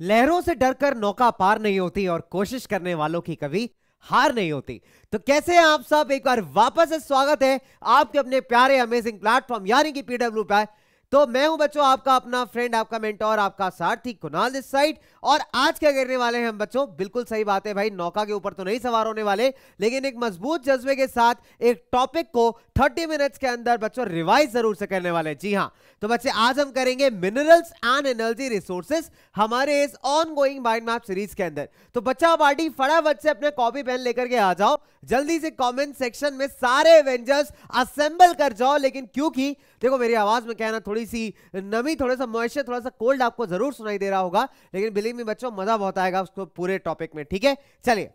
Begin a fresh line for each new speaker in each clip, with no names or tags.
लहरों से डरकर नौका पार नहीं होती और कोशिश करने वालों की कभी हार नहीं होती। तो कैसे हैं आप सब एक बार वापस स्वागत है आपके अपने प्यारे अमेजिंग प्लेटफॉर्म यानी कि पीडब्ल्यू पे तो मैं हूँ बच्चों आपका अपना फ्रेंड आपका मेंटोर आपका सारथी कुणाल दिस साइड और आज क्या करने वाले हैं हम बच्चों? बिल्कुल सही बात है भाई, नौका के ऊपर तो नहीं सवार होने वाले, लेकिन एक मज़बूत जज्बे के साथ एक टॉपिक को 30 मिनट्स के अंदर बच्चों रिवाइज ज़रूर से करने वाले जी हाँ तो बच्चे, आज हम करेंगे मिनरल्स एंड एनर्जी रिसोर्सेस हमारे इस on going mind map series के अंदर। तो बच्चा पार्टी फटाफट से अपने कॉपी पेन लेकर के आ जाओ। जल्दी से कमेंट सेक्शन में सारे एवेंजर्स असेंबल कर जाओ, लेकिन क्योंकि देखो, मेरी आवाज़ में कहना थोड़ी सी नमी थोड़ा सा मॉइस्चर थोड़ा सा कोल्ड आपको ज़रूर सुनाई दे रहा होगा, लेकिन बिलीव में बच्चों, मज़ा बहुत आएगा उसको पूरे टॉपिक में, ठीक है? चलिए।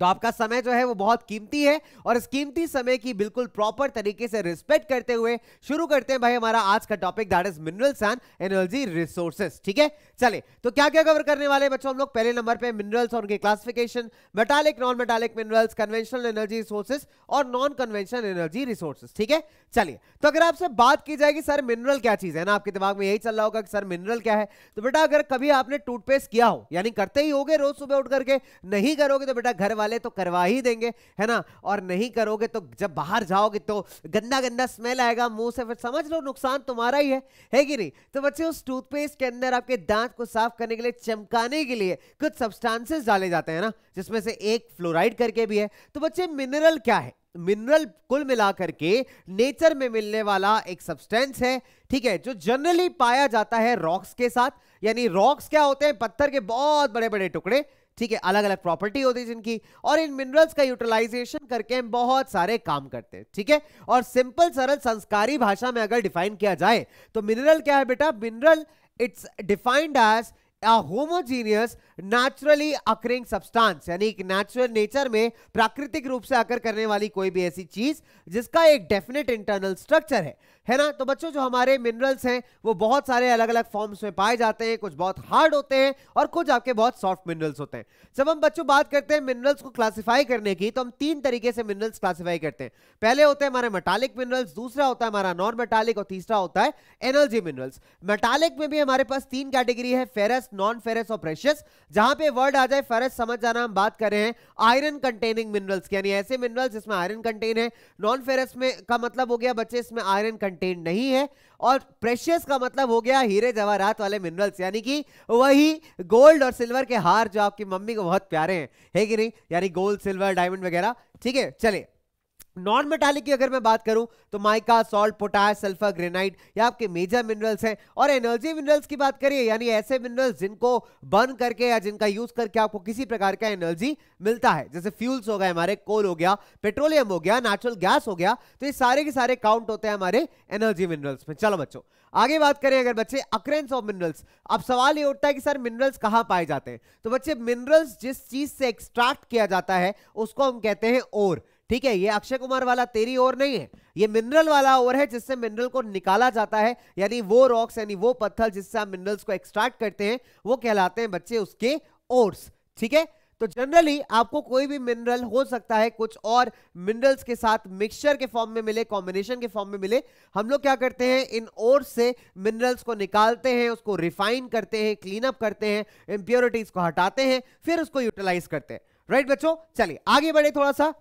तो आपका समय जो है वो बहुत कीमती है और इस कीमती समय की बिल्कुल प्रॉपर तरीके से रिस्पेक्ट करते हुए शुरू करते हैं भाई हमारा आज का topic that is minerals and energy resources ठीक है? चलिए तो क्या क्या कवर करने वाले बच्चों हम लोग? पहले नंबर पे मिनरल्स और उनके classification metallic non metallic minerals conventional energy resources और नॉन कन्वेंशनल एनर्जी रिसोर्सेस ठीक है? चलिए तो अगर आपसे बात की जाएगी, सर मिनरल क्या चीज़ है? ना, आपके दिमाग में यही चल रहा होगा कि, सर मिनरल क्या है? तो बेटा अगर कभी आपने टूथपेस्ट किया हो, यानी करते ही होगे रोज सुबह उठ करके नहीं करोगे तो बेटा घर वाले तो करवा ही देंगे, है ना? और नहीं करोगे तो जब बाहर जाओगे तो गंदा गंदा स्मेल आएगा मुँह से, फिर समझ लो नुकसान तुम्हारा ही है। है कि नहीं? तो बच्चे, उस टूथपेस्ट के अंदर आपके दांत को साफ़ करने के लिए, चमकाने के लिए कुछ सब्सटेंसेस डाले जाते हैं ना, जिसमें से एक फ्लोराइड करके भी है। तो बच्चे मिनरल क्या है? मिनरल कुल मिलाकर के नेचर में मिलने वाला एक सब्सटेंस है, ठीक है? जो जनरली पाया जाता है रॉक्स के साथ। यानी रॉक्स क्या होते हैं? पत्थर के बहुत बड़े बड़े टुकड़े। ठीक है अलग अलग प्रॉपर्टी होती है जिनकी, और इन मिनरल्स का यूटिलाइजेशन करके हम बहुत सारे काम करते हैं, ठीक है? और सिंपल सरल, संस्कारी भाषा में अगर डिफाइन किया जाए तो मिनरल क्या है बेटा? Mineral it's defined as homogeneous naturally occurring substance यानी एक नेचुरल नेचर में प्राकृतिक रूप से आकर करने वाली कोई भी ऐसी चीज़, जिसका एक डेफिनेट इंटरनल स्ट्रक्चर है। है ना? तो बच्चों, जो हमारे मिनरल्स हैं, वो बहुत सारे अलग अलग फॉर्म्स में पाए जाते हैं, कुछ बहुत हार्ड होते हैं और कुछ आपके बहुत सॉफ्ट मिनरल्स होते हैं। जब हम बच्चों बात करते हैं मिनरल्स को क्लासिफाई करने की तो हम तीन तरीके से मिनरल्स क्लासिफाई करते हैं। पहले होते हैं हमारे मेटालिक मिनरल्स दूसरा होता है हमारा नॉन मेटालिक और तीसरा होता है एनर्जी मिनरल्स मेटालिक में भी हमारे पास तीन कैटेगरी है फेरस नॉन फेरस और प्रेशियस जहाँ पे वर्ड आ जाए फेरस समझ जाना हम बात कर रहे हैं आयरन कंटेनिंग मिनरल्स यानी ऐसे मिनरल्स जिसमें आयरन कंटेन है। नॉन फेरस में का मतलब हो गया बच्चे, इसमें आयरन कंटेन नहीं है। और प्रेशियस का मतलब हो गया हीरे जवाहरात वाले मिनरल्स यानी कि वही गोल्ड और सिल्वर के हार जो आपकी मम्मी को बहुत प्यारे हैं। है कि नहीं? यानी गोल्ड सिल्वर डायमंड वगैरह। ठीक है, चलिए। नॉन मेटालिक की अगर मैं बात करूँ तो mica salt potash sulphur granite ये आपके मेजर मिनरल्स हैं। और एनर्जी मिनरल्स की बात करिए, यानी ऐसे मिनरल्स जिनको बर्न करके या जिनका यूज़ करके आपको किसी प्रकार का एनर्जी मिलता है। जैसे फ्यूल्स हो गए हमारे कोल हो गया पेट्रोलियम हो गया नेचुरल गैस हो गया तो ये सारे के सारे काउंट होते हैं हमारे एनर्जी मिनरल्स में। चलो बच्चों, आगे बात करें अगर बच्चे अक्रेंस ऑफ़ मिनरल्स अब सवाल ये उठता है कि सर मिनरल्स कहाँ पाए जाते हैं? तो बच्चे मिनरल्स जिस चीज़ से एक्सट्रैक्ट किया जाता है, उसको हम कहते हैं ओर ठीक है, ये अक्षय कुमार वाला तेरी ओर नहीं है, ये मिनरल वाला ओर है जिससे मिनरल को निकाला जाता है, यानी वो रॉक्स यानी वो पत्थर जिससे आप मिनरल्स को एक्सट्रैक्ट करते हैं, वो कहलाते हैं बच्चे उसके ओर्स ठीक है? तो जनरली आपको कोई भी मिनरल हो सकता है, कुछ और मिनरल्स के साथ मिक्सचर के फॉर्म में मिले कॉम्बिनेशन के फॉर्म में मिले, हम लोग क्या करते हैं, इन ओर्स से मिनरल्स को निकालते हैं, उसको रिफाइन करते हैं क्लीन अप करते हैं इंप्योरिटीज को हटाते हैं, फिर उसको यूटिलाइज करते हैं। राइट बच्चों? चलिए, आगे बढ़े थोड़ा सा।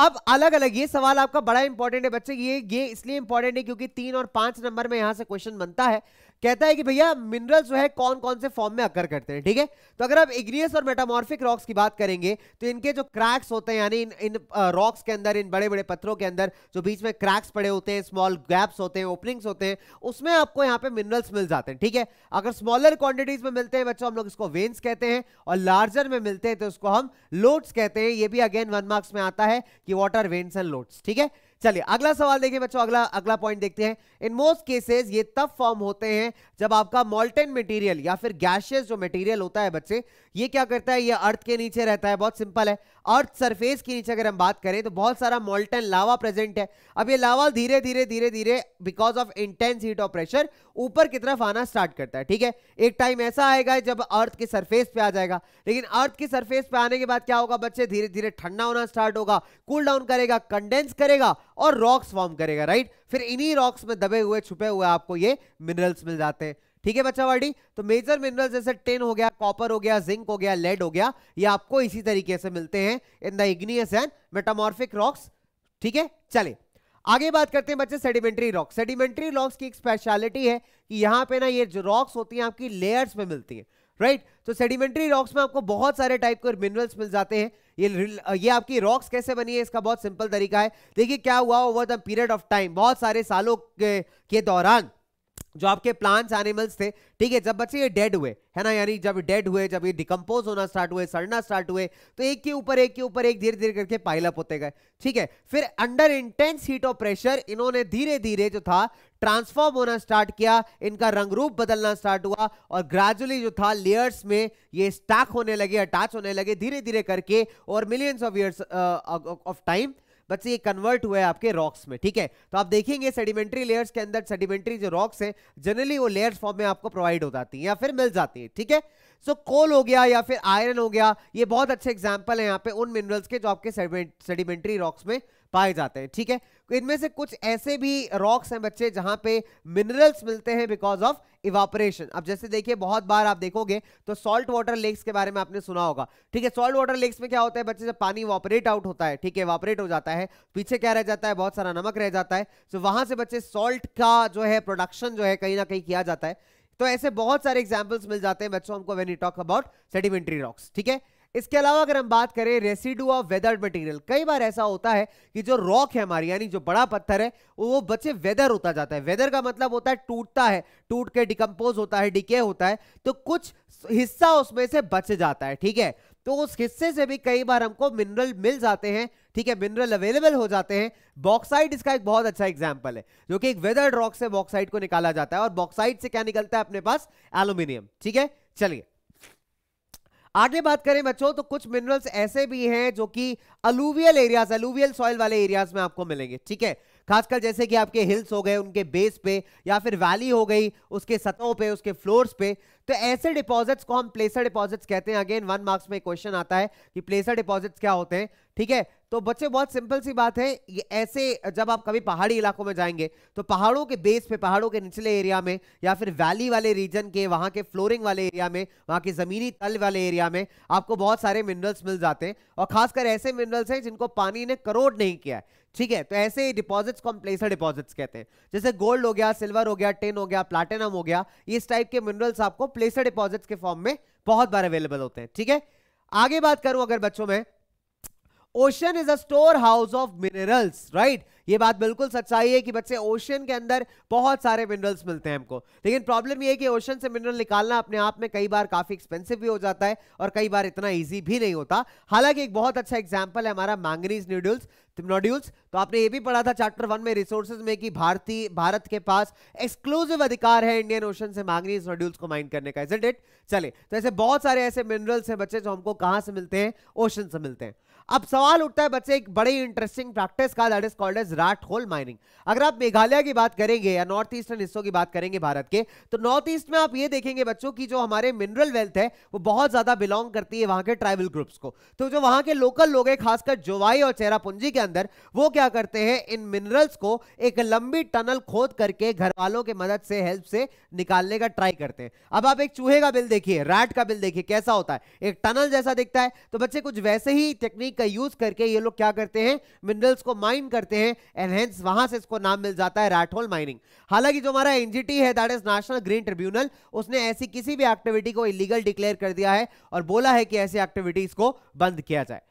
अब अलग अलग ये सवाल आपका बड़ा इंपॉर्टेंट है बच्चे, ये ये इसलिए इंपॉर्टेंट है क्योंकि तीन और पाँच नंबर में यहाँ से क्वेश्चन बनता है। कहता है कि भैया मिनरल्स जो है कौन कौन से फॉर्म में अकर करते हैं, ठीक है? तो अगर आप इग्नियस और मेटामॉर्फिक रॉक्स की बात करेंगे तो इनके जो क्रैक्स होते हैं, यानी इन इन रॉक्स के अंदर, इन बड़े बड़े पत्थरों के अंदर जो बीच में क्रैक्स पड़े होते हैं स्मॉल गैप्स होते हैं ओपनिंग्स होते हैं, उसमें आपको यहाँ पे मिनरल्स मिल जाते हैं, ठीक है? अगर स्मॉलर क्वांटिटीज में मिलते हैं बच्चों, हम लोग इसको वेन्स कहते हैं, और लार्जर में मिलते हैं तो उसको हम लोड्स कहते हैं। ये भी अगेन वन मार्क्स में आता है कि what are veins and lodes ठीक है? चलिए, अगला सवाल देखिए बच्चों, अगला अगला पॉइंट देखते हैं। इन मोस्ट केसेस ये तब फॉर्म होते हैं जब आपका मॉल्टेन मटेरियल या फिर गैशियस जो मटेरियल होता है बच्चे, ये क्या करता है? ये अर्थ के नीचे रहता है, बहुत सिंपल है। अर्थ सरफेस के नीचे अगर हम बात करें तो बहुत सारा मॉल्टेन लावा प्रेजेंट है। अब ये लावा धीरे धीरे धीरे धीरे because of intense heat of pressure ऊपर की तरफ़ आना स्टार्ट करता है, ठीक है? एक टाइम ऐसा आएगा जब अर्थ के सरफेस पे आ जाएगा। लेकिन अर्थ की सरफेस पे आने के बाद क्या होगा बच्चे? धीरे धीरे ठंडा होना स्टार्ट होगा कूल डाउन करेगा कंडेंस करेगा और रॉक्स फॉर्म करेगा राइट फिर इन्हीं रॉक्स में दबे हुए, छुपे हुए आपको ये मिनरल्स मिल जाते हैं। ठीक है बच्चा वाडी तो मेजर मिनरल जैसे टेन हो गया कॉपर हो गया जिंक हो गया लेड हो गया, ये आपको इसी तरीके से मिलते हैं in the igneous and metamorphic rocks ठीक है? चलिए, आगे बात करते हैं बच्चे सेडिमेंट्री रॉक्स सेडिमेंट्री रॉक्स की एक स्पेशलिटी है कि यहाँ पे ना ये जो रॉक्स होती हैं, आपकी लेयर्स में मिलती हैं राइट तो सेडिमेंट्री रॉक्स में आपको बहुत सारे टाइप के मिनरल्स मिल जाते हैं। ये ये आपकी रॉक्स कैसे बनी है इसका बहुत सिंपल तरीका है। देखिए क्या हुआ over the period of time बहुत सारे सालों के, के दौरान। जो आपके प्लांट्स एनिमल्स थे, ठीक है, जब बच्चे ये डेड हुए, है ना, यानी जब डेड हुए, जब ये डिकम्पोज होना स्टार्ट हुए, सड़ना स्टार्ट हुए तो एक के ऊपर, एक के ऊपर, एक धीरे धीरे करके पाइलअप होते गए, ठीक है? फिर under intense heat of pressure इन्होंने धीरे धीरे जो था ट्रांसफॉर्म होना स्टार्ट किया, इनका रंग रूप बदलना स्टार्ट हुआ, और ग्रेजुअली जो था लेयर्स में ये स्टैक होने लगे अटैच होने लगे धीरे धीरे करके, और millions of years of time बच्चे ये कन्वर्ट हुआ है आपके रॉक्स में, ठीक है? तो आप देखेंगे सेडिमेंट्री लेयर्स के अंदर सेडिमेंट्री जो रॉक्स है जनरली वो लेयर्स फॉर्म में आपको प्रोवाइड हो जाती है या फिर मिल जाती है, ठीक है? सो कोल हो गया या फिर आयरन हो गया, ये बहुत अच्छे एग्ज़ाम्पल है यहाँ पे उन मिनरल्स के जो आपके सेडिमेंट्री रॉक्स में पाए जाते हैं, ठीक है? इनमें से कुछ ऐसे भी रॉक्स हैं बच्चे जहाँ पे मिनरल्स मिलते हैं बिकॉज़ ऑफ़ इवापोरेशन अब जैसे देखिए, बहुत बार आप देखोगे तो सॉल्ट वाटर लेक्स के बारे में आपने सुना होगा। ठीक है सॉल्ट वाटर लेक्स में क्या होता है बच्चे? जब पानी इवापोरेट आउट होता है, ठीक है इवापोरेट हो जाता है, पीछे क्या रह जाता है? बहुत सारा नमक रह जाता है। तो वहाँ से बच्चे सॉल्ट का जो है प्रोडक्शन जो है कहीं ना कहीं किया जाता है। तो ऐसे बहुत सारे एग्जाम्पल्स मिल जाते हैं बच्चों हमको when you talk about sedimentary rocks ठीक है? इसके अलावा अगर हम बात करें रेसिडू ऑफ़ वेदर मटेरियल, कई बार ऐसा होता है कि जो रॉक है हमारी, यानी जो बड़ा पत्थर है, वो बच्चे वेदर होता जाता है। वेदर का मतलब होता है टूटता है, टूट के डिकम्पोज होता है, डिके होता है तो कुछ हिस्सा उसमें से बच जाता है, ठीक है? तो उस हिस्से से भी कई बार हमको मिनरल मिल जाते हैं, ठीक है? मिनरल अवेलेबल हो जाते हैं। बॉक्साइड इसका एक बहुत अच्छा एग्ज़ाम्पल है, जो कि एक वेदर्ड रॉक से बॉक्साइड को निकाला जाता है, और बॉक्साइड से क्या निकलता है अपने पास? एल्यूमिनियम ठीक है? चलिए आगे बात करें बच्चों तो कुछ मिनरल्स ऐसे भी हैं जो कि अलूवियल एरियाज़ अलूवियल सॉइल वाले एरियाज़ में आपको मिलेंगे, ठीक है? खासकर जैसे कि आपके हिल्स हो गए, उनके बेस पे, या फिर वैली हो गई, उसके सतहों पे, उसके फ्लोर्स पे तो ऐसे डिपॉजिट्स को हम प्लेसर डिपॉजिट्स कहते हैं। अगेन वन मार्क्स में क्वेश्चन आता है कि प्लेसर डिपॉजिट्स क्या होते हैं? ठीक है? तो बच्चे, बहुत सिंपल सी बात है। ये ऐसे जब आप कभी पहाड़ी इलाकों में जाएँगे तो पहाड़ों के बेस पे, पहाड़ों के निचले एरिया में या फिर वैली वाले रीजन के, वहाँ के फ्लोरिंग वाले एरिया में, वहाँ के जमीनी तल वाले एरिया में आपको बहुत सारे मिनरल्स मिल जाते हैं। और खासकर ऐसे मिनरल्स हैं जिनको पानी ने करोड़ नहीं किया ठीक है? तो ऐसे डिपॉजिट्स को हम प्लेसर डिपॉजिट्स कहते हैं। जैसे गोल्ड हो गया सिल्वर हो गया टेन हो गया प्लाटिनम हो गया, इस टाइप के मिनरल्स आपको प्लेसर डिपॉजिट्स के फॉर्म में बहुत बार अवेलेबल होते हैं। ठीक है? आगे बात करूँ अगर बच्चों में ocean is a store house of minerals right ये बात बिल्कुल सच्चाई है कि बच्चे ओशन के अंदर बहुत सारे मिनरल्स मिलते हैं हमको। लेकिन प्रॉब्लम ये है कि ओशन से मिनरल निकालना अपने आप में कई बार काफ़ी एक्सपेंसिव भी हो जाता है और कई बार इतना इजी भी नहीं होता। हालाँकि एक बहुत अच्छा एग्ज़ाम्पल है हमारा मैंगनीज न्यूडल्स नोड्यूल्स तो आपने ये भी पढ़ा था चैप्टर वन में रिसोर्सेज में कि भारतीय भारत के पास एक्सक्लूसिव अधिकार है इंडियन ओशन से मैंगनीज नोड्यूल्स को माइन करने का इट चले तो ऐसे बहुत सारे ऐसे मिनरल्स हैं बच्चे जो हमको कहाँ से मिलते हैं? ओशन से मिलते हैं। अब सवाल उठता है बच्चे, एक बड़ी इंटरेस्टिंग प्रैक्टिस का that is called as rat hole mining अगर आप मेघालय की बात करेंगे या नॉर्थ ईस्टर्न हिस्सों की बात करेंगे भारत के तो नॉर्थ ईस्ट में आप ये देखेंगे बच्चों की जो हमारे मिनरल वेल्थ है, वो बहुत ज़्यादा बिलोंग करती है वहाँ के ट्राइबल ग्रुप्स को. तो जो वहाँ के लोकल लोग हैं, खासकर जोवाई और चेरापुंजी के अंदर, वो क्या करते हैं, इन मिनरल्स को एक लंबी टनल खोद करके घर वालों की मदद से हेल्प से निकालने का ट्राई करते हैं. अब आप एक चूहे का बिल देखिए रैट का बिल देखिए, कैसा होता है? एक टनल जैसा दिखता है तो बच्चे कुछ वैसे ही टेक्निक का यूज़ करके ये लोग क्या करते हैं? मिनरल्स को माइन करते हैं एंड हेंस वहाँ से इसको नाम मिल जाता है रैटहोल माइनिंग हालाँकि जो हमारा एनजीटी है that is national green tribunal उसने ऐसी किसी भी एक्टिविटी को इलीगल डिक्लेयर कर दिया है और बोला है कि ऐसी एक्टिविटीज़ को बंद किया जाए।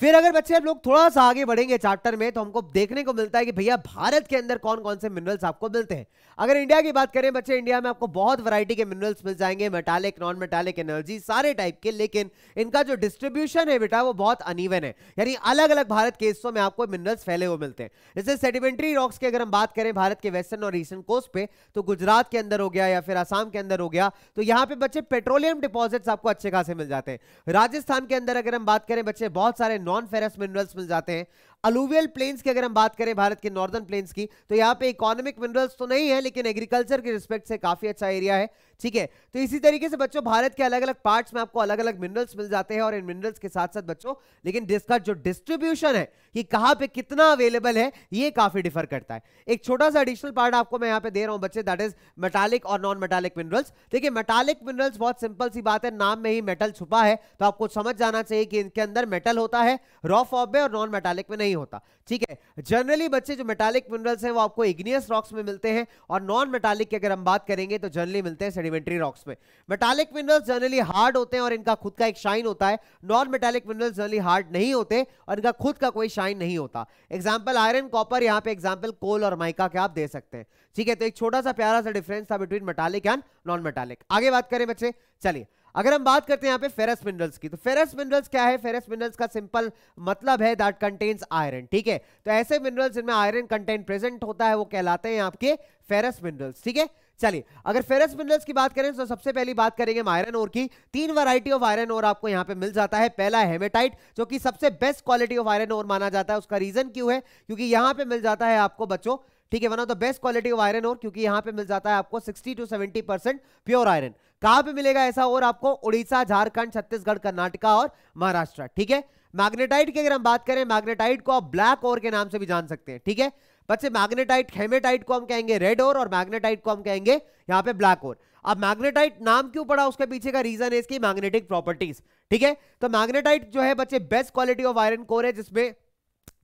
फिर अगर बच्चे हम लोग थोड़ा सा आगे बढ़ेंगे चैप्टर में तो हमको देखने को मिलता है कि भैया भारत के अंदर कौन कौन से मिनरल्स आपको मिलते हैं। अगर इंडिया की बात करें, बच्चे इंडिया में आपको बहुत वैरायटी के मिनरल्स मिल जाएँगे मेटालिक नॉन मेटालिक एनर्जी सारे टाइप के, लेकिन इनका जो डिस्ट्रीब्यूशन है बेटा, वो बहुत अनइवन है। यानी अलग अलग भारत के हिस्सों में आपको मिनरल्स फैले हुए मिलते हैं। जैसे सेडिमेंट्री रॉक्स की अगर हम बात करें भारत के वेस्टर्न और ईस्टर्न कोस्ट पे तो गुजरात के अंदर हो गया या फिर आसाम के अंदर हो गया तो यहाँ पे बच्चे पेट्रोलियम डिपॉजिट्स आपको अच्छे खासे मिल जाते हैं। राजस्थान के अंदर अगर हम बात करें, बच्चे, बहुत सारे नॉन फेरस मिनरल्स मिल जाते हैं। अलूवियल प्लेन्स की अगर हम बात करें भारत के नॉर्दर्न प्लेन्स की तो यहाँ पे इकोनॉमिक मिनरल्स तो नहीं है, लेकिन एग्रीकल्चर के रिस्पेक्ट से काफ़ी अच्छा एरिया है। ठीक है? तो इसी तरीके से बच्चों, भारत के अलग अलग पार्ट्स में आपको अलग अलग मिनरल्स मिल जाते हैं और इन मिनरल्स के साथ साथ बच्चों, लेकिन जिसका जो डिस्ट्रीब्यूशन है कि कहाँ पे कितना अवेलेबल है, ये काफ़ी डिफर करता है। एक छोटा सा एडिशनल पार्ट आपको मैं यहाँ पे दे रहा हूँ बच्चे दैट इज़ मेटालिक और नॉन मेटालिक मिनरल्स देखिए मेटालिक मिनरल्स बहुत सिंपल सी बात है, नाम में ही मेटल छुपा है तो आपको समझ जाना चाहिए कि इनके अंदर मेटल होता है रॉ फॉर्म में और नॉन मेटालिक में नहीं होता। ठीक है? जनरली बच्चे जो मेटालिक मिनरल्स हैं, वो आपको इग्नियस रॉक्स में मिलते हैं और नॉन मेटालिक की अगर हम बात करेंगे तो जनरली मिलते हैं सेडिमेंट्री रॉक्स में। मेटालिक मिनरल्स जनरली हार्ड होते हैं और इनका खुद का एक शाइन होता है। Non metallic minerals generally hard नहीं होते और इनका खुद का कोई शाइन नहीं होता। एग्ज़ाम्पल आयरन कॉपर यहाँ पे एग्ज़ाम्पल कोल और माइका के आप दे सकते हैं। ठीक है तो एक छोटा सा प्यारा सा डिफरेंस था between metallic and non metallic आगे बात करें बच्चे, चलिए। अगर हम बात करते हैं यहाँ पे फेरस मिनरल्स की तो फेरस मिनरल्स क्या है? फेरस मिनरल्स का सिंपल मतलब है दैट कंटेन्स आयरन ठीक है तो ऐसे मिनरल्स जिनमें आयरन कंटेंट प्रेजेंट होता है, वो कहलाते हैं आपके फेरस मिनरल्स ठीक है चलिए, अगर फेरस मिनरल्स की बात करें तो सबसे पहली बात करेंगे आयरन ओर की। तीन वैरायटी ऑफ़ आयरन ओर आपको यहाँ पे मिल जाता है। पहला हेमेटाइट जो कि सबसे best quality of iron ore माना जाता है। उसका रीजन क्यों है? क्योंकि यहाँ पे मिल जाता है आपको बच्चों, ठीक है one of the best quality of iron ore क्योंकि यहाँ पे मिल जाता है आपको 60 टू 70 परसेंट प्योर आयरन कहाँ पे मिलेगा ऐसा और आपको? उड़ीसा, झारखंड, छत्तीसगढ़, कर्नाटका और महाराष्ट्र, ठीक है? मैग्नेटाइट की अगर हम बात करें मैग्नेटाइट को आप ब्लैक ओर के नाम से भी जान सकते हैं, ठीक है? बच्चे मैग्नेटाइट हेमेटाइट को हम कहेंगे रेड और और मैग्नेटाइट को हम कहेंगे यहाँ पे ब्लैक और अब मैग्नेटाइट नाम क्यों पड़ा? उसके पीछे का रीजन है इसकी मैग्नेटिक प्रॉपर्टीज़ ठीक है? तो मैग्नेटाइट जो है बच्चे best quality of iron ore है, जिसमें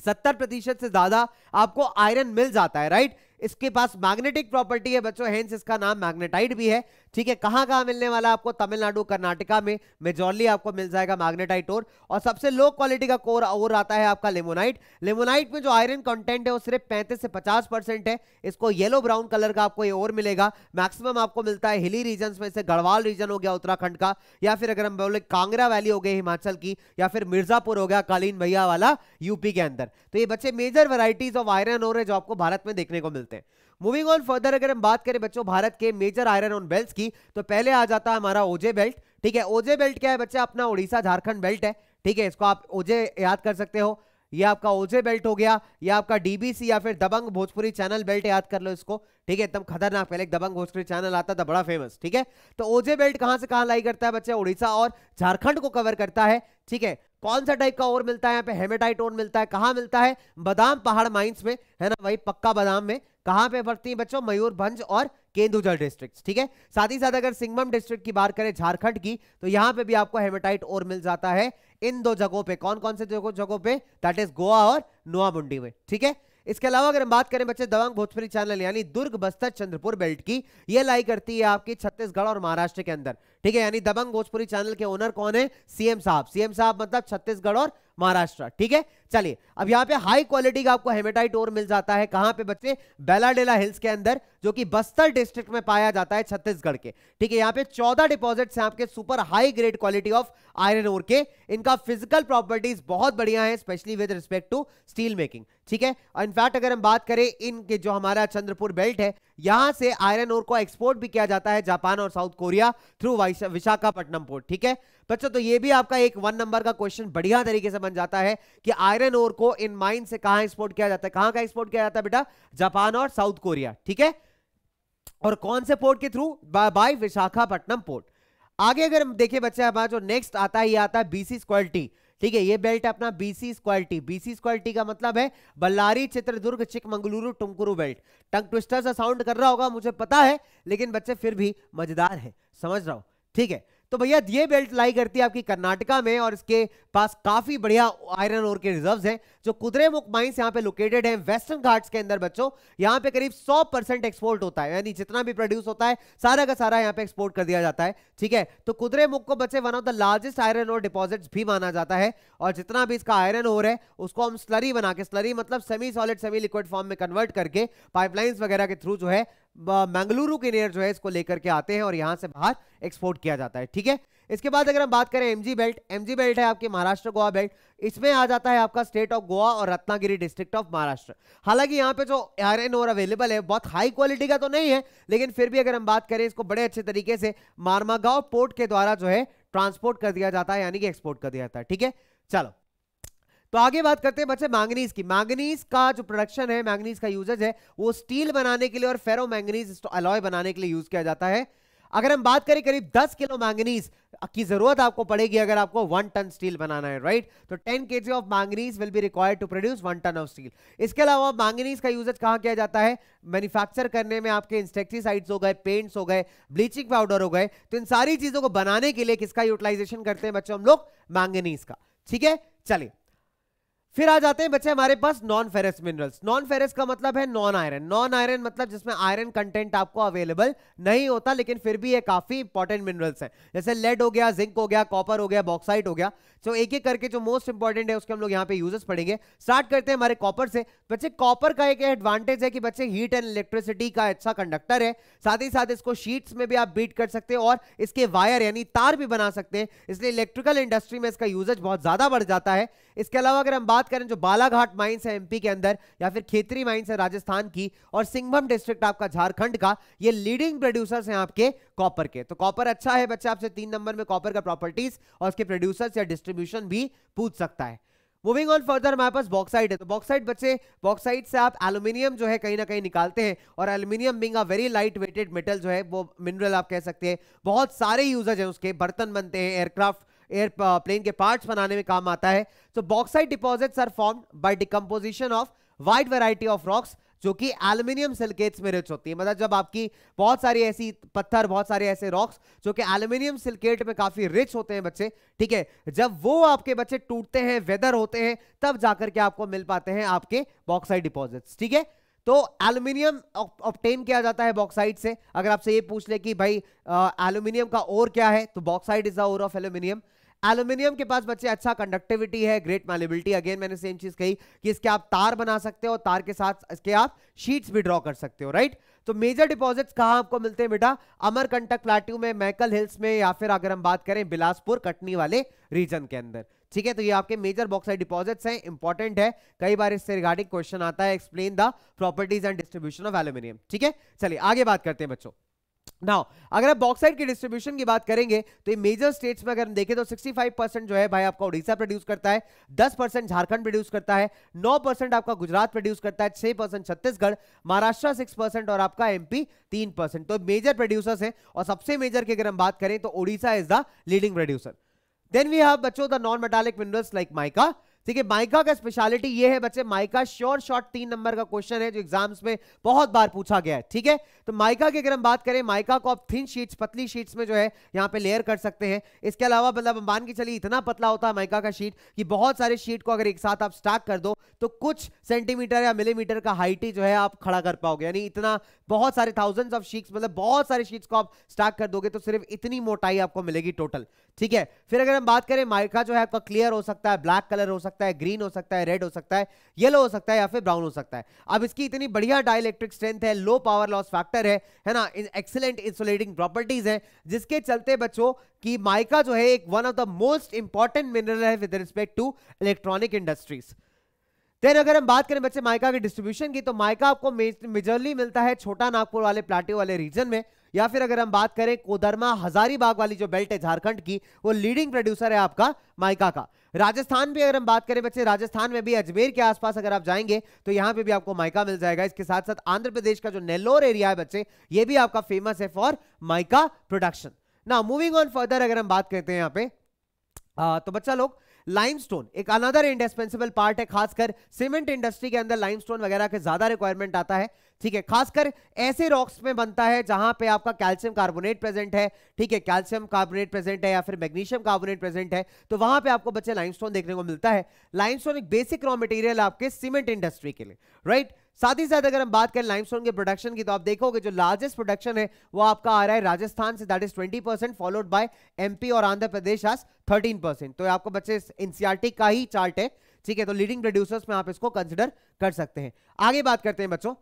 सत्तर प्रतिशत से ज़्यादा आपको आयरन मिल जाता है राइट इसके पास मैग्नेटिक प्रॉपर्टी है बच्चों हेंस इसका नाम मैग्नेटाइट भी है। ठीक है, कहाँ कहाँ मिलने वाला आपको? तमिलनाडु, कर्नाटका में। मेजोरली आपको मिल जाएगा मैग्नेटाइट और और सबसे लो क्वालिटी का कोर और आता है आपका लेमोनाइट लेमोनाइट में जो आयरन कंटेंट है, वो सिर्फ़ पैंतीस से पचास है। इसको येलो ब्राउन कलर का आपको ये और मिलेगा। मैक्सिमम आपको मिलता है हिली रीजन में से गढ़वाल रीजन हो गया उत्तराखंड का, या फिर अगर हम बोले कांगड़ा वैली हो गई हिमाचल की, या फिर मिर्जापुर हो गया कालीन भैया वाला यूपी के अंदर। तो ये बच्चे मेजर वेराइटीज ऑफ़ आयरन और जो आपको भारत में देखने को मिलते हैं। मूविंग ऑन फर्दर अगर हम बात करें बच्चों भारत के मेजर आयरन ऑन बेल्ट की तो पहले आ जाता है हमारा ओजे बेल्ट ठीक है? ओजे बेल्ट क्या है बच्चा? अपना उड़ीसा झारखंड बेल्ट है, ठीक है? इसको आप ओजे याद कर सकते हो। ये आपका ओजे बेल्ट हो गया, ये आपका डीबीसी या फिर दबंग भोजपुरी चैनल बेल्ट याद कर लो इसको, ठीक है? एकदम खतरनाक, पहले दबंग भोजपुरी चैनल आता था, बड़ा फ़ेमस ठीक है? तो ओजे बेल्ट कहाँ से कहाँ लाई करता है बच्चा? उड़ीसा और झारखंड को कवर करता है, ठीक है? कौन सा टाइप का ओर मिलता है यहाँ पे? हेमेटाइट और मिलता है। कहाँ मिलता है? बादाम पहाड़ माइंस में, है ना? वही पक्का बादाम में कहाँ पे पड़ती है बच्चों? मयूरभंज और केंदुझर डिस्ट्रिक्ट ठीक है? साथ ही साथ अगर सिंगमम डिस्ट्रिक्ट की बात करें, झारखंड की तो यहाँ पे भी आपको हेमेटाइट और मिल जाता है। इन दो जगहों पे कौन कौन से जगहों पे? दैट इज़ गोवा और नोआमुंडी में, ठीक है? इसके अलावा अगर हम बात करें बच्चे, दवांग भोजपुरी चैनल यानी दुर्ग बस्तर चंद्रपुर बेल्ट की, ये लाई करती है आपकी छत्तीसगढ़ और महाराष्ट्र के अंदर। ठीक है, यानी दबंग भोजपुरी चैनल के ओनर कौन है? सीएम साहब। सीएम साहब मतलब छत्तीसगढ़ और महाराष्ट्र। ठीक है? चलिए, अब यहाँ पे हाई क्वालिटी का आपको हेमेटाइट और मिल जाता है। कहाँ पे बच्चे? बेलाडेला हिल्स के अंदर, जो कि बस्तर डिस्ट्रिक्ट में पाया जाता है छत्तीसगढ़ के। ठीक है, यहाँ पे चौदह डिपॉजिट्स हैं आपके super high grade quality of iron ore के। इनका फ़िज़िकल प्रॉपर्टीज़ बहुत बढ़िया है specially with respect to steel making ठीक है? इनफैक्ट अगर हम बात करें इनके जो हमारा चंद्रपुर बेल्ट है, यहाँ से आयरन ओर को एक्सपोर्ट भी किया जाता है जापान और South Korea through Visakhapatnam port, ठीक है? बच्चों तो ये भी आपका एक वन नंबर का क्वेश्चन बढ़िया तरीके से बन जाता है कि आयरन ओर को इन माइन से कहाँ एक्सपोर्ट किया जाता है? कहाँ का एक्सपोर्ट किया जाता है बेटा? जापान और साउथ कोरिया, ठीक है? और कौन से पोर्ट के थ्रू बाय विशाखापट्टनम पोर्ट। आगे अगर हम देखें बच्चे हमारा जो नेक्स्ट आता है आता है बीसी स्क्वालिटी ठीक है? ये बेल्ट अपना बीसी स्क्वालिटी बीसी स्क्वालिटी का मतलब है Ballari, Chitradurga, Chikkamagaluru Tumakuru belt tongue twister सा साउंड कर रहा होगा, मुझे पता है, लेकिन बच्चे, फिर भी मज़ेदार है। समझ रहा हूँ? ठीक है? तो भैया, ये बेल्ट लाई करती है आपकी कर्नाटका में और इसके पास काफ़ी बढ़िया आयरन ओर के रिज़र्व हैं, जो कुदरेमुख माइंस यहाँ पे लोकेटेड हैं वेस्टर्न घाट्स के अंदर बच्चों। यहाँ पे करीब 100 परसेंट एक्सपोर्ट होता है, यानी जितना भी प्रोड्यूस होता है, सारा का सारा यहाँ पे एक्सपोर्ट कर दिया जाता है, ठीक है? तो कुदरेमुख को बच्चे one of the largest iron ore deposit भी माना जाता है और जितना भी इसका आयरन ओर है, उसको हम स्लरी बना के स्लरी मतलब semi solid semi liquid form में कन्वर्ट करके पाइपलाइंस वगैरह के थ्रू जो है मंगलुरु के नियर जो है, इसको लेकर के आते हैं और यहाँ से बाहर एक्सपोर्ट किया जाता है, ठीक है? इसके बाद अगर हम बात करें एमजी बेल्ट एमजी बेल्ट है आपके महाराष्ट्र गोवा बेल्ट इसमें आ जाता है आपका स्टेट ऑफ़ गोवा और रत्नागिरी डिस्ट्रिक्ट ऑफ़ महाराष्ट्र। हालाँकि यहाँ पे जो आर एन और अवेलेबल है, बहुत हाई क्वालिटी का तो नहीं है, लेकिन फिर भी अगर हम बात करें, इसको बड़े अच्छे तरीके से मारमागांव पोर्ट के द्वारा जो है ट्रांसपोर्ट कर दिया जाता है, यानी कि एक्सपोर्ट कर दिया जाता है, ठीक है? चलो। तो आगे बात करते हैं, बच्चे मैंगनीज की। मैंगनीज का जो प्रोडक्शन है मैंगनीज का यूजेज है, वो स्टील बनाने के लिए और फेरो मैंगनीज अलॉय बनाने के लिए यूज़ किया जाता है। अगर हम बात करें करीब 10 किलो मैंगनीज की ज़रूरत आपको पड़ेगी अगर आपको वन टन स्टील बनाना है राइट तो 10 KG of manganese will be required to produce one ton of steel इसके अलावा मैंगनीज का यूजेज कहाँ किया जाता है? मैन्युफैक्चर करने में आपके इंसेक्टिसाइड्स हो गए पेंट्स हो गए ब्लीचिंग पाउडर हो गए। तो इन सारी चीज़ों को बनाने के लिए किसका यूटिलाइजेशन करते हैं बच्चों हम लोग? मैंगनीज का। ठीक है? चलिए। फिर आ जाते हैं बच्चे हमारे पास non ferrous minerals non ferrous का मतलब है नॉन आयरन नॉन आयरन मतलब जिसमें आयरन कंटेंट आपको अवेलेबल नहीं होता, लेकिन फिर भी ये काफ़ी इंपॉर्टेंट मिनरल्स हैं. जैसे लेड हो गया जिंक हो गया कॉपर हो गया बॉक्साइट हो गया. तो एक एक करके जो मोस्ट इंपॉर्टेंट है, उसके हम लोग यहाँ पे यूजेस पढ़ेंगे। स्टार्ट करते हैं हमारे कॉपर से। बच्चे कॉपर का एक एडवांटेज है कि बच्चे हीट एंड इलेक्ट्रिसिटी का अच्छा कंडक्टर है। साथ ही साथ इसको शीट्स में भी आप बीट कर सकते हैं और इसके वायर यानी तार भी बना सकते हैं। इसलिए इलेक्ट्रिकल इंडस्ट्री में इसका यूजेज बहुत ज़्यादा बढ़ जाता है। इसके अलावा अगर हम बात करें जो बालाघाट माइंस है एमपी के अंदर, या फिर खेतरी माइंस है राजस्थान की, और सिंघभम डिस्ट्रिक्ट आपका झारखंड का, ये लीडिंग प्रोड्यूसर्स हैं आपके कॉपर के। तो कॉपर अच्छा है बच्चे आपसे तीन नंबर में कॉपर का प्रॉपर्टीज़ और उसके प्रोड्यूसर्स या डिस्ट्रीब्यूशन भी पूछ सकता है। मूविंग ऑन फर्दर हमारे पास बॉक्साइड है। तो बॉक्साइड बच्चे बॉक्साइड से आप एल्यूमिनियम जो है कहीं ना कहीं निकालते हैं और aluminium being a very light weighted metal जो है, वो मिनरल आप कह सकते हैं। बहुत सारे यूजेज हैं उसके, बर्तन बनते हैं एयरक्राफ्ट एयर प्लेन के पार्ट्स बनाने में काम आता है। तो bauxite deposits are formed by decomposition of wide variety of rocks जो कि एल्यूमिनियम सिलिकेट्स में रिच होती है। मतलब जब आपकी बहुत सारी ऐसी पत्थर, बहुत सारे ऐसे रॉक्स जो कि एल्यूमिनियम सिलिकेट में काफ़ी रिच होते हैं बच्चे, ठीक है? जब वो आपके बच्चे टूटते हैं वेदर होते हैं, तब जाकर के आपको मिल पाते हैं आपके बॉक्साइड डिपॉजिट्स ठीक है? तो एल्यूमिनियम ऑप्टेन किया जाता है बॉक्साइड से। अगर आपसे ये पूछ ले कि भाई एल्यूमिनियम का और क्या है तो bauxite is the ore of aluminium aluminium के पास बच्चे अच्छा कंडक्टिविटी है ग्रेट मैलिबिलिटी अगेन मैंने सेम चीज़ कही कि इसके आप तार बना सकते हो, तार के साथ इसके आप शीट्स भी ड्रॉ कर सकते हो राइट तो मेजर डिपॉजिट्स कहाँ आपको मिलते हैं बेटा? अमरकंटक प्लाट्यू में मैकल हिल्स में, या फिर अगर हम बात करें बिलासपुर, कटनी वाले रीजन के अंदर। ठीक है तो ये आपके मेजर बॉक्साइड डिपॉजिट्स हैं इंपॉर्टेंट है। कई बार इससे रिगार्डिंग क्वेश्चन आता है explain the properties and distribution of aluminium ठीक है? चलिए, आगे बात करते हैं बच्चों। नाउ अगर आप बॉक्साइड की डिस्ट्रीब्यूशन की बात करेंगे तो ये मेजर स्टेट्स में अगर हम देखें तो 65 परसेंट जो है भाई आपका उड़ीसा प्रोड्यूस करता है 10 परसेंट झारखंड प्रोड्यूस करता है 9 परसेंट आपका गुजरात प्रोड्यूस करता है 6 परसेंट छत्तीसगढ़, महाराष्ट्र 6 परसेंट और आपका एमपी 3 परसेंट तो मेजर प्रोड्यूसर्स है और सबसे मेजर की अगर हम बात करें तो Orissa is the leading producer then we have बच्चों the non metallic minerals like mica ठीक है माइका का स्पेशलिटी ये है बच्चे, माइका श्योर शॉर्ट तीन नंबर का क्वेश्चन है जो एग्ज़ाम्स में बहुत बार पूछा गया है, ठीक है? तो माइका की अगर हम बात करें, माइका को आप थिन शीट्स पतली शीट्स में जो है, यहाँ पे लेयर कर सकते हैं। इसके अलावा मतलब मान के चलिए इतना पतला होता है माइका का शीट कि बहुत सारे शीट को अगर एक साथ आप स्टार्ट कर दो तो कुछ सेंटीमीटर या मिलीमीटर का हाइट ही जो है आप खड़ा कर पाओगे। यानी इतना बहुत सारे थाउजेंड्स ऑफ़ शीट्स मतलब बहुत सारे शीट्स को आप स्टार्ट कर दोगे तो सिर्फ़ इतनी मोटाई आपको मिलेगी टोटल ठीक है? फिर अगर हम बात करें, माइका जो है आपका क्लियर हो सकता है ब्लैक कलर हो सकता है ग्रीन हो सकता है रेड हो सकता है येलो हो सकता है या फिर ब्राउन हो सकता है। अब इसकी इतनी बढ़िया डाइलेक्ट्रिक स्ट्रेंथ है लो पावर लॉस फैक्टर है है ना? एक्सीलेंट इंसुलेटिंग प्रॉपर्टीज़ है, जिसके चलते बच्चों की माइका जो है एक one of the most important mineral है with respect to electronic industries then अगर हम बात करें बच्चे माइका के डिस्ट्रीब्यूशन की तो माइका आपको मेजरली मिलता है छोटा नागपुर वाले प्लाटियो वाले रीजन में। या फिर अगर हम बात करें कोदरमा हजारीबाग वाली जो बेल्ट है झारखंड की, वो लीडिंग प्रोड्यूसर है आपका माइका का। राजस्थान भी अगर हम बात करें बच्चे राजस्थान में भी अजमेर के आसपास अगर आप जाएँगे तो यहाँ पे भी आपको माइका मिल जाएगा। इसके साथ साथ आंध्र प्रदेश का जो नेल्लोर एरिया है बच्चे ये भी आपका फ़ेमस है फॉर माइका प्रोडक्शन ना मूविंग ऑन फर्दर अगर हम बात करते हैं यहाँ पे आ, तो बच्चा लोग लाइमस्टोन एक अनदर इंडिस्पेंसिबल पार्ट है खासकर सीमेंट इंडस्ट्री के अंदर लाइमस्टोन वगैरह के ज़्यादा रिक्वायरमेंट आता है। ठीक है, खासकर ऐसे रॉक्स में बनता है जहाँ पे आपका कैल्शियम कार्बोनेट प्रेजेंट है, ठीक है कैल्शियम कार्बोनेट प्रेजेंट है या फिर मैग्नीशियम कार्बोनेट प्रेजेंट है तो वहाँ पे आपको बच्चे लाइमस्टोन देखने को मिलता है। लाइमस्टोन एक बेसिक रॉ मटेरियल आपके सीमेंट इंडस्ट्री के लिए राइट साथ ही साथ अगर हम बात करें लाइमस्टोन के प्रोडक्शन की तो आप देखोगे जो लार्जेस्ट प्रोडक्शन है, वो आपका आ रहा है राजस्थान से that is 20 percent followed by MP और आंध्र प्रदेश आज 13 परसेंट तो आपको बच्चे एनसीआरटी का ही चार्ट है, ठीक है तो लीडिंग प्रोड्यूसर्स में आप इसको कंसिडर कर सकते हैं। आगे बात करते हैं बच्चों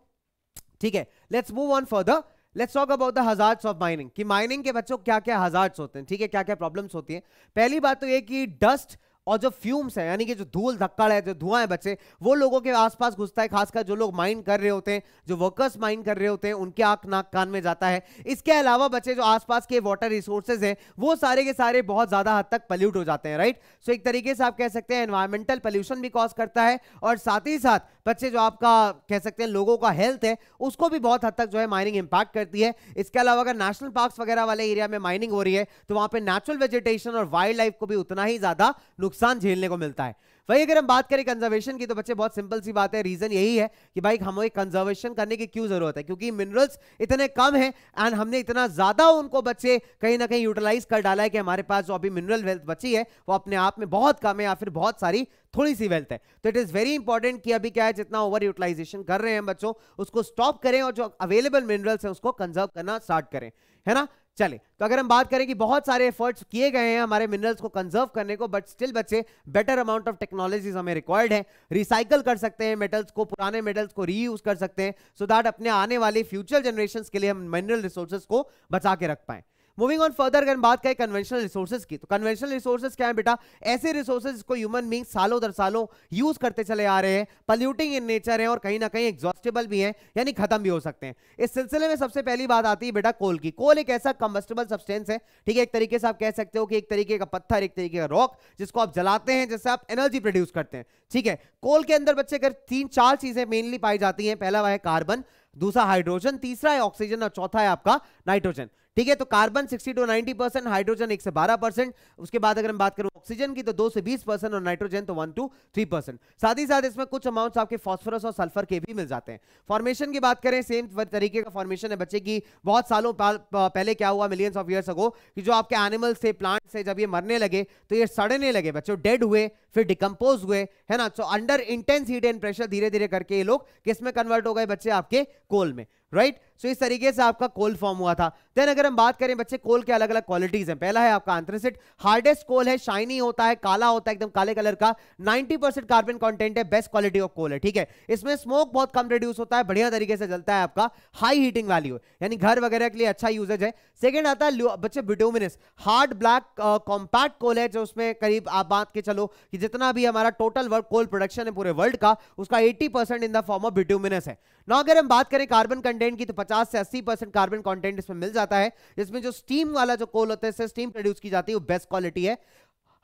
ठीक है let's move on further let's talk about the hazards of mining कि माइनिंग के बच्चों क्या क्या हजार्ड्स होते हैं, ठीक है क्या क्या प्रॉब्लम्स होती हैं? पहली बात तो ये कि डस्ट और जो फ्यूम्स है, यानी कि जो धूल, धक्कड़ है, जो धुआँ है बच्चे, वो लोगों के आसपास घुसता है, खासकर जो लोग माइंड कर रहे होते हैं, जो वर्कर्स माइंड कर रहे होते हैं, उनके आँख नाक कान में जाता है। इसके अलावा बच्चे जो आसपास के वाटर रिसोर्सेज है, वो सारे के सारे बहुत ज़्यादा हद तक पल्यूट हो जाते हैं राइट सो एक तरीके से आप कह सकते हैं एनवायरमेंटल पॉल्यूशन भी कॉज करता है और साथ ही साथ बच्चे जो आपका, कह सकते हैं, लोगों का हेल्थ है, उसको भी बहुत हद तक जो है माइनिंग इंपैक्ट करती है। इसके अलावा अगर नेशनल पार्क वगैरह वाले एरिया में माइनिंग हो रही है तो वहाँ पे नेचुरल वेजिटेशन और वाइल्ड लाइफ को भी उतना ही ज़्यादा नुकसान झेलने को मिलता है। वही अगर हम बात करें कंजर्वेशन की तो बच्चे, बहुत सिंपल सी बात है रीजन यही है कि भाई, हमें कंजर्वेशन करने की क्यों ज़रूरत है? क्योंकि मिनरल्स इतने कम है एंड हमने इतना ज़्यादा उनको बच्चे कहीं ना कहीं यूटिलाइज कर डाला है कि हमारे पास जो अभी मिनरल वेल्थ बची है, वो अपने आप में बहुत कम है या फिर बहुत सारी थोड़ी सी वेल्थ है। तो इट इज़ वेरी इंपॉर्टेंट कि अभी क्या है, जितना ओवर यूटिलाइजेशन कर रहे हैं बच्चों, उसको स्टॉप करें और जो अवेलेबल मिनरल्स है, उसको कंजर्व करना स्टार्ट करें। है ना? चले तो अगर हम बात करें कि बहुत सारे एफर्ट्स किए गए हैं हमारे मिनरल्स को कंजर्व करने को बट स्टिल बच्चे बेटर अमाउंट ऑफ़ टेक्नोलॉजीज़ हमें रिक्वायर्ड है। रिसाइकल कर सकते हैं मेटल्स को, पुराने मेटल्स को रीयूज कर सकते हैं सो so दैट अपने आने वाले फ्यूचर जनरेशन के लिए हम मिनरल रिसोर्सेज को बचा के रख पाए। मूविंग ऑन फर्दर अगर बात करें कन्वेंशनल रिसोर्सेज की तो कन्वेंशनल रिसोर्सेज क्या है बेटा? ऐसे रिसोर्सेज को ह्यूमन बींग सालों दर सालों यूज़ करते चले आ रहे हैं पल्यूटिंग इन नेचर है और कहीं ना कहीं एग्जॉस्टेबल भी है, यानी खत्म भी हो सकते हैं। इस सिलसिले में सबसे पहली बात आती है बेटा कोल की। कोल एक ऐसा कंबस्टेबल सब्सटेंस है, ठीक है? एक तरीके से आप कह सकते हो कि एक तरीके का पत्थर, एक तरीके का रॉक जिसको आप जलाते हैं, जिससे आप एनर्जी प्रोड्यूस करते हैं, ठीक है? कोल के अंदर बच्चे अगर तीन चार चीज़ें मेनली पाई जाती हैं, पहला वह है कार्बन दूसरा हाइड्रोजन तीसरा है ऑक्सीजन और चौथा है आपका नाइट्रोजन ठीक है तो कार्बन 60 टू 90 परसेंट हाइड्रोजन एक से 12 परसेंट उसके बाद अगर हम बात करें ऑक्सीजन की तो 2 से 20 परसेंट और नाइट्रोजन तो 1 टू 3 परसेंट साथ ही साथ इसमें कुछ अमाउंट्स आपके फॉस्फोरस और सल्फ़र के भी मिल जाते हैं. फॉर्मेशन की बात करें सेम तरीके का फॉर्मेशन है बच्चे की. बहुत सालों पहले क्या हुआ मिलियंस ऑफ़ ईयर्स अगो कि जो आपके एनिमल्स थे प्लांट से जब ये मरने लगे तो ये सड़ने लगे बच्चों डेड हुए, फिर डिकम्पोज हुए, है ना? तो under intense heat and pressure धीरे धीरे करके ये लोग किसमें कन्वर्ट हो गए बच्चे? आपके कोल में. Right right? सो so, इस तरीके से आपका कोल फॉर्म हुआ था। देन अगर हम बात करें बच्चे कोल के अलग अलग क्वालिटीज हैं। पहला है आपका एंथ्रेसिट हार्डेस्ट कोल है शाइनी होता है काला होता है एकदम काले कलर का। 90 परसेंट कार्बन कंटेंट है बेस्ट क्वालिटी ऑफ़ कोल है ठीक है? इसमें स्मोक बहुत कम रिड्यूस होता है बढ़िया तरीके से जलता है आपका हाई हीटिंग वैल्यू यानी घर वगैरह के लिए अच्छा यूजेज है। सेकेंड आता है बच्चे bituminous hard black compact coal है जो उसमें करीब आप बात के चलो कि जितना भी हमारा टोटल वर्ल्ड कोल प्रोडक्शन है पूरे वर्ल्ड का उसका eighty in the form of bituminous है। ना अगर हम बात करें कार्बन कंटेंट की तो पचास से अस्सी परसेंट कार्बन कंटेंट इसमें मिल जाता है। जिसमें जो स्टीम वाला जो कोल होता है, इससे स्टीम प्रोड्यूस की जाती है, वो बेस्ट क्वालिटी है।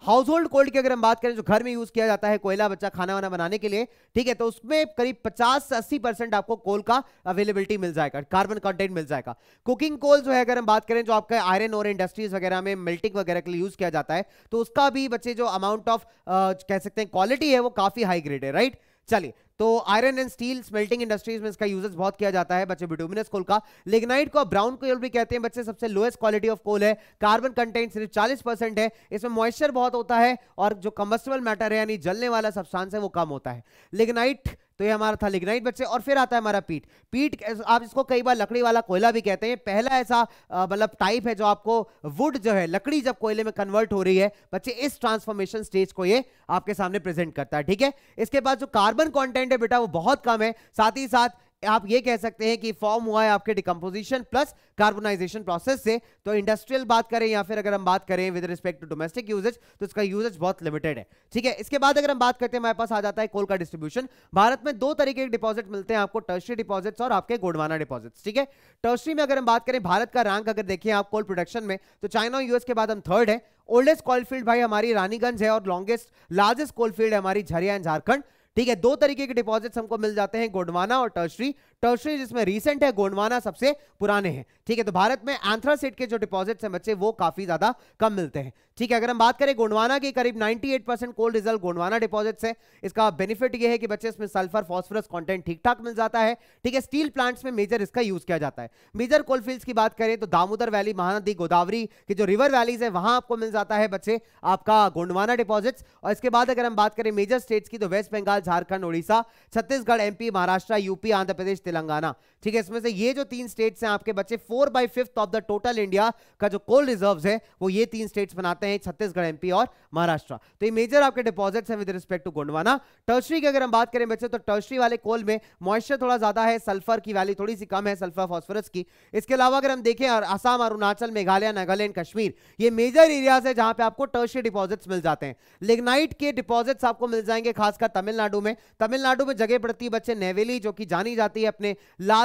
हाउस होल्ड कोल्ड की अगर हम बात करें, जो घर में यूज़ किया जाता है कोयला बच्चा खाना वाना बनाने के लिए, ठीक है तो उसमें करीब 50 से 80 परसेंट आपको कोल का अवेलेबिलिटी मिल जाएगा कार्बन कंटेंट मिल जाएगा। कुकिंग कोल जो है, अगर हम बात करें, जो आपका आयरन और इंडस्ट्रीज़ वगैरह में मेल्टिंग वगैरह के लिए यूज़ किया जाता है तो उसका भी बच्चे जो अमाउंट ऑफ़ कह सकते हैं क्वालिटी है, वो काफ़ी हाई ग्रेड है राइट चलिए तो iron and steel smelting industries में इसका यूजेस बहुत किया जाता है बच्चे बिटूमिनस कोल का। लिग्नाइट को ब्राउन कोल भी कहते हैं बच्चे, सबसे लोएस्ट क्वालिटी ऑफ़ कोल है। कार्बन कंटेंट सिर्फ़ 40 परसेंट है। इसमें मॉइस्चर बहुत होता है और जो कम्बस्टेबल मैटर है, यानी जलने वाला सब्सटेंस है, वो कम होता है। लिग्नाइट तो ये हमारा था लिग्नाइट बच्चे, और फिर आता है हमारा पीट पीट आप इसको कई बार लकड़ी वाला कोयला भी कहते हैं। पहला ऐसा मतलब टाइप है जो आपको वुड जो है, लकड़ी जब कोयले में कन्वर्ट हो रही है, बच्चे इस ट्रांसफॉर्मेशन स्टेज को ये आपके सामने प्रेजेंट करता है, ठीक है? इसके बाद जो कार्बन कॉन्टेंट है बेटा, वो बहुत कम है। साथ ही साथ आप ये कह सकते हैं कि फॉर्म हुआ है आपके डिकम्पोजिशन प्लस कार्बोनाइजेशन प्रोसेस से। तो इंडस्ट्रियल बात करें या फिर अगर हम बात करें with respect to domestic uses तो इसका यूजेज बहुत लिमिटेड है। ठीक है? इसके बाद अगर हम बात करते हैं, हमारे पास आ जाता है कोल का डिस्ट्रीब्यूशन भारत में दो तरीके के डिपॉजिट मिलते हैं आपको टर्शरी डिपॉजिट्स और आपके गोडवाना डिपॉजिट्स ठीक है? टर्सरी में अगर हम बात करें, भारत का रैंक अगर देखें आप कोल प्रोडक्शन में तो चाइना और यूएस के बाद हम थर्ड है। ओल्डेस्ट कोलफील्ड भाई हमारी रानीगंज है और लॉन्गेस्ट लार्जेस्ट कोलफील्ड है हमारी झरिया एंड झारखंड। ठीक है दो तरीके के डिपॉजिट्स हमको मिल जाते हैं गोडवाना और टर्शरी टर्शरी जिसमें रीसेंट है गोंडवाना सबसे पुराने हैं। ठीक है तो भारत में एंथ्रासिट के जो डिपॉजिट्स हैं बच्चे, वो काफ़ी ज़्यादा कम मिलते हैं। ठीक है, अगर हम बात करें गोंडवाना की, करीब 98 percent cold result Gondwana deposits है। इसका बेनिफिट ये है कि बच्चे, इसमें सल्फ़र फॉस्फोरस कंटेंट ठीक ठाक मिल जाता है। ठीक है स्टील प्लांट्स में मेजर इसका यूज़ किया जाता है। मेजर कोलफील्ड की बात करें तो दामोदर वैली महानदी, गोदावरी की जो रिवर वैलीज है, वहाँ आपको मिल जाता है बच्चे, आपका गोंडवाना डिपॉजिट्स और इसके बाद अगर हम बात करें मेजर स्टेट्स की तो वेस्ट बंगाल झारखंड उड़ीसा छत्तीसगढ़ एमपी महाराष्ट्र यूपी आंध्र प्रदेश तेलंगाना ठीक है, इसमें से ये जो तीन स्टेट्स हैं आपके बच्चे four by fifth of the total India का जो कोल रिज़र्व है, वो ये तीन स्टेट्स बनाते हैं, छत्तीसगढ़ एमपी और महाराष्ट्र। तो ये मेजर आपके डिपॉजिट्स हैं with respect to Gondwana tertiary की अगर हम बात करें बच्चे तो टर्शरी वाले कोल में मॉइस्चर थोड़ा ज़्यादा है सल्फ़र की वैल्यू थोड़ी सी कम है सल्फ़र फॉस्फोरस की। इसके अलावा अगर हम देखें आसाम अरुणाचल, मेघालय, नागालैंड, कश्मीर, ये मेजर एरियाज़ है जहाँ पे आपको टर्शरी डिपॉजिट्स मिल जाते हैं। लिग्नाइट के डिपॉजिट्स आपको मिल जाएँगे खासकर तमिलनाडु में। तमिलनाडु में जगह पड़ती है बच्चे नेवेली जो कि जानी जाती है अपने।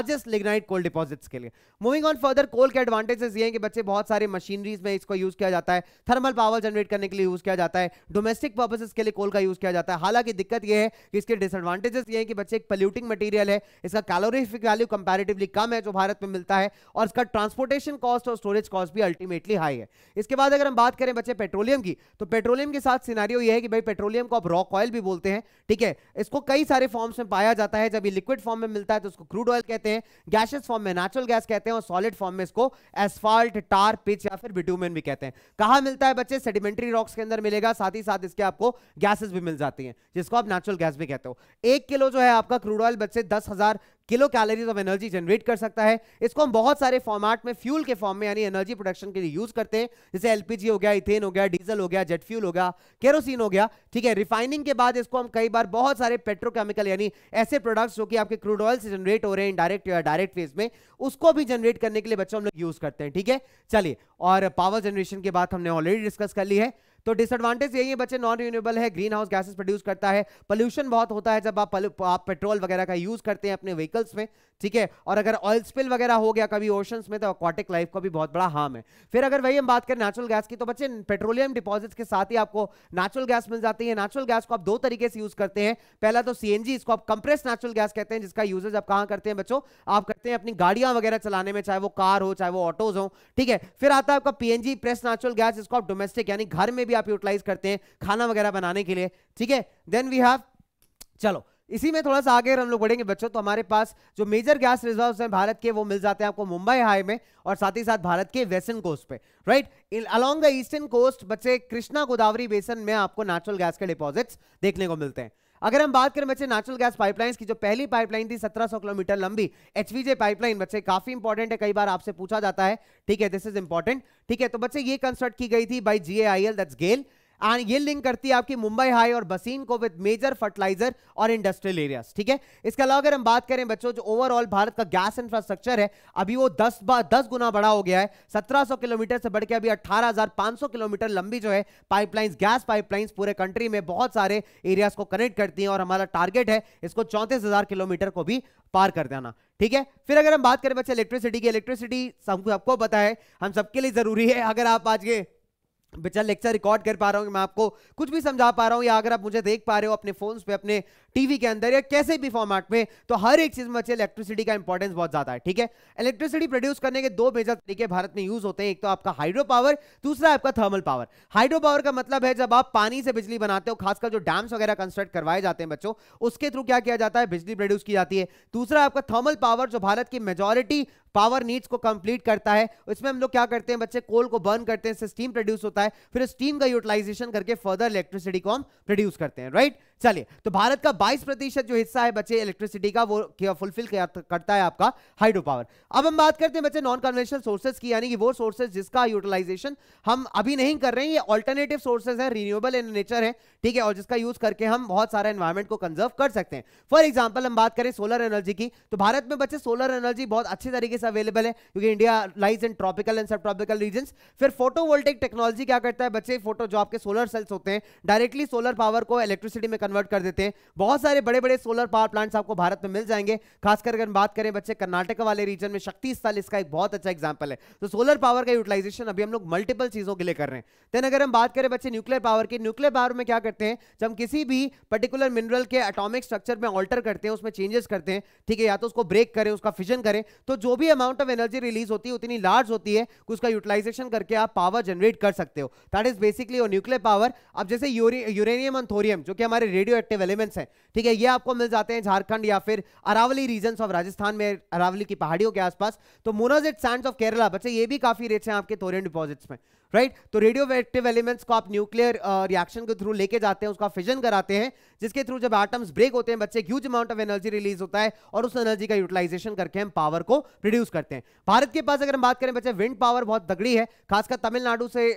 लार्जेस्ट लिग्नाइट कोल डिपॉजिट्स के लिए। मूविंग ऑन फर्दर कोल के एडवांटेजेस ये हैं कि बच्चे बहुत सारे मशीनरीज में इसको यूज़ किया जाता है। थर्मल पावर जनरेट करने के लिए यूज़ किया जाता है। डोमेस्टिक पर्पसेस के लिए कोल का यूज़ किया जाता है। हालाँकि दिक्कत यह है कि इसके डिसएडवांटेजेस ये हैं कि बच्चे एक पोल्यूटिंग मटीरियल है, इसका कैलोरीफिक वैल्यू कंपेरेटिवली कम है जो भारत में मिलता है, और इसका ट्रांसपोर्टेशन कॉस्ट और स्टोरेज कॉस्ट भी अल्टीमेटली हाई है। इसके बाद अगर हम बात करें बच्चे पेट्रोलियम की तो पेट्रोलियम के साथ सिनारियो ये है कि भाई पेट्रोलियम को आप रॉक ऑयल भी बोलते हैं, ठीक है? इसको कई सारे फॉर्म्स में पाया जाता है। जब ये लिक्विड फॉर्म में मिलता है तो उसको क्रूड ऑयल कहते हैं। गैसेस फॉर्म में नेचुरल गैस कहते हैं और सॉलिड फॉर्म में इसको एसफाल्ट टार पिच या फिर बिटूमेन भी कहते हैं। कहा मिलता है बच्चे? सेडिमेंट्री रॉक्स के अंदर मिलेगा, साथ ही साथ इसके आपको गैसेस भी मिल जाती हैं, जिसको आप नेचुरल गैस भी कहते हो। एक किलो जो है आपका क्रूड ऑयल बच्चे दस हज़ार kilo calories of energy generate कर सकता है। इसको हम बहुत सारे फॉर्मेट में फ्यूल के फॉर्म में, यानी एनर्जी प्रोडक्शन के लिए यूज़ करते हैं। जैसे एलपीजी हो गया इथेन हो गया डीजल हो गया जेट फ्यूल हो गया केरोसिन हो गया, ठीक है? रिफाइनिंग के बाद इसको हम कई बार बहुत सारे पेट्रोकेमिकल यानी ऐसे प्रोडक्ट्स जो कि आपके क्रूड ऑयल से जनरेट हो रहे हैं इंडायरेक्ट या डायरेक्ट फ़ेज़ में, उसको भी जनरेट करने के लिए बच्चों हम लोग यूज़ करते हैं, ठीक है? चलिए, और पावर जनरेशन की बात हमने ऑलरेडी डिस्कस कर ली है। तो डिसएडवांटेज यही है बच्चे नॉन रिन्यूएबल है ग्रीन हाउस गैसेस प्रोड्यूस करता है पोल्यूशन बहुत होता है जब आप, आप पेट्रोल वगैरह का यूज़ करते हैं अपने व्हीकल्स में ठीक है? और अगर ऑयल स्पिल वगैरह हो गया कभी ओशन में तो aquatic लाइफ को भी बहुत बड़ा हार्म है। फिर अगर वही हम बात करें नेचुरल गैस की तो बच्चे पेट्रोलियम डिपॉजिट्स के साथ ही आपको नेचुरल गैस मिल जाती है। नेचुरल गैस को आप दो तरीके से यूज़ करते हैं। पहला तो सीएनजी इसको आप कंप्रेस नेचुरल गैस कहते हैं, जिसका यूजेज आप कहाँ करते हैं बच्चों? आप करते हैं अपनी गाड़ियाँ वगैरह चलाने में, चाहे वो कार हो, चाहे वो ऑटोज हो, ठीक है? फिर आता है आपका पीएनजी प्रेस नेचुरल गैस जिसको आप डोमेस्टिक यानी घर में भी आप यूटिलाइज करते हैं खाना वगैरह बनाने के लिए, ठीक है? देन वी हैव चलो इसी में थोड़ा सा आगे हम लोग बढ़ेंगे, बच्चों। तो हमारे पास जो मेजर गैस रिजर्व्स हैं भारत के, वो मिल जाते हैं आपको मुंबई हाई में और साथ ही साथ भारत के वेस्टर्न कोस्ट पे right along the eastern coast बच्चे कृष्णा गोदावरी बेसन में आपको नेचुरल गैस के डिपॉजिट्स देखने को मिलते हैं। अगर हम बात करें बच्चे नेचुरल गैस पाइपलाइंस की, जो पहली पाइपलाइन थी 1700 किलोमीटर लंबी एचवीजे पाइपलाइन बच्चे काफ़ी इंपॉर्टेंट है, कई बार आपसे पूछा जाता है। ठीक है दिस इज़ इंपॉर्टेंट ठीक है तो बच्चे ये कंस्ट्रक्ट की गई थी बाई जीएआईएल दैट्स गेल ये लिंक करती है आपकी मुंबई हाई और बसीन को विद मेजर फर्टिलाइज़र और इंडस्ट्रियल एरियाज़ ठीक है? इसके अलावा अगर हम बात करें बच्चों जो ओवरऑल भारत का गैस इंफ्रास्ट्रक्चर है अभी वो 10 दस गुना बड़ा हो गया है। 1700 किलोमीटर से बढ़ के अभी 18,500 किलोमीटर लंबी जो है पाइपलाइंस गैस पाइपलाइंस पूरे कंट्री में बहुत सारे एरियाज़ को कनेक्ट करती हैं और हमारा टारगेट है इसको चौंतीस किलोमीटर को भी पार कर देना ठीक है? फिर अगर हम बात करें बच्चे इलेक्ट्रिसिटी की इलेक्ट्रिसिटी सबको पता है हम सबके लिए ज़रूरी है अगर आप आज के बच्चा लेक्चर रिकॉर्ड कर पा रहा हूँ मैं आपको कुछ भी समझा पा रहा हूँ या अगर आप मुझे देख पा रहे हो अपने फोन्स पे, अपने टीवी के अंदर या कैसे भी फॉर्मेट में तो हर एक चीज़ में बच्चे इलेक्ट्रिसिटी का इंपॉर्टेंस बहुत ज़्यादा है, ठीक है? इलेक्ट्रिसिटी प्रोड्यूस करने के दो मेजर तरीके भारत में यूज़ होते हैं। एक तो आपका हाइड्रो पावर दूसरा आपका थर्मल पावर हाइड्रो पावर का मतलब है जब आप पानी से बिजली बनाते हो, खासकर जो डैम्स वगैरह कंस्ट्रक्ट करवाए जाते हैं बच्चों, उसके थ्रू क्या किया जाता है? बिजली प्रोड्यूस की जाती है। दूसरा आपका थर्मल पावर जो भारत की मेजोरिटी पावर नीड्स को कंप्लीट करता है। इसमें हम लोग क्या करते हैं बच्चे? कोल को बर्न करते हैं स्टीम प्रोड्यूस होता है। फिर स्टीम का यूटिलाइजेशन करके फर्दर इलेक्ट्रिसिटी को हम प्रोड्यूस करते हैं राइट चलिए तो भारत का 22 प्रतिशत जो हिस्सा है बच्चे इलेक्ट्रिसिटी का, वो फुलफिल करता है आपका हाइड्रो पावर अब हम बात करते हैं बच्चे नॉन कन्वेंशनल सोर्सेज की, यानी कि वो सोर्सेज जिसका यूटिलाइजेशन हम अभी नहीं कर रहे हैं, ये ऑल्टरनेटिव सोर्सेज है रिन्यूएबल इन नेचर है, ठीक है, और जिसका यूज़ करके हम बहुत सारा एनवायरमेंट को कंजर्व कर सकते हैं. फॉर एग्ज़ाम्पल हम बात करें सोलर एनर्जी की तो भारत में बच्चे सोलर एनर्जी बहुत अच्छे तरीके से अवेलेबल है, क्योंकि India lies in tropical and sub tropical region फिर फोटोवोल्टिक टेक्नोलॉजी क्या करता है बच्चे? फ़ोटो जो आपके सोलर सेल्स होते हैं डायरेक्टली सोलर पावर को इलेक्ट्रिसिटी में कन्वर्ट कर देते हैं। बहुत सारे बड़े बड़े सोलर पावर प्लांट्स आपको भारत में मिल जाएँगे। खासकर अगर बात करें बच्चे कर्नाटक वाले रीजन में शक्ति स्थल इसका एक बहुत अच्छा एग्ज़ाम्पल है। तो सोलर पावर का यूटिलाइजेशन अभी हम लोग मल्टीपल चीज़ों के लिए कर रहे हैं। देन अगर हम बात करें बच्चे न्यूक्लियर पावर की न्यूक्लियर पावर में क्या करते हैं? जब किसी भी पर्टिकुलर मिनरल के एटॉमिक स्ट्रक्चर में ऑल्टर करते हैं, उसमें चेंजेस करते हैं, ठीक है, या तो उसको ब्रेक करें, उसका फिजन करें तो जो भी अमाउंट ऑफ़ एनर्जी रिलीज़ होती है, उतनी लार्ज होती है कि उसका यूटिलाइजेशन करके आप पावर जनरेट कर सकते हो। That is basically nuclear power अब जैसे यूरेनियम एंड थोरियम जो कि हमारे रेडियो एक्टिव एलिमेंट्स हैं। ठीक है, ये आपको मिल जाते हैं झारखंड या फिर अरावली रीजन ऑफ़ राजस्थान में, अरावली की पहाड़ियों के आसपास। तो मोनोजिट सैंड ऑफ़ केरला बच्चे, ये भी काफ़ी रेट्स हैं आपके तोरेन डिपॉजिट्स में। Right right? तो रेडियो एक्टिव एलिमेंट्स को आप न्यूक्लियर रिएक्शन के थ्रू लेके जाते हैं, उसका फिजन कराते हैं, जिसके थ्रू जब एटम्स ब्रेक होते हैं, बच्चे huge amount of energy release होता है और उस एनर्जी का यूटिलाइजेशन करके हम पावर को प्रोड्यूस करते हैं भारत के पास अगर हम बात करें, बच्चे विंड पावर बहुत तगड़ी है, खासकर तमिलनाडु से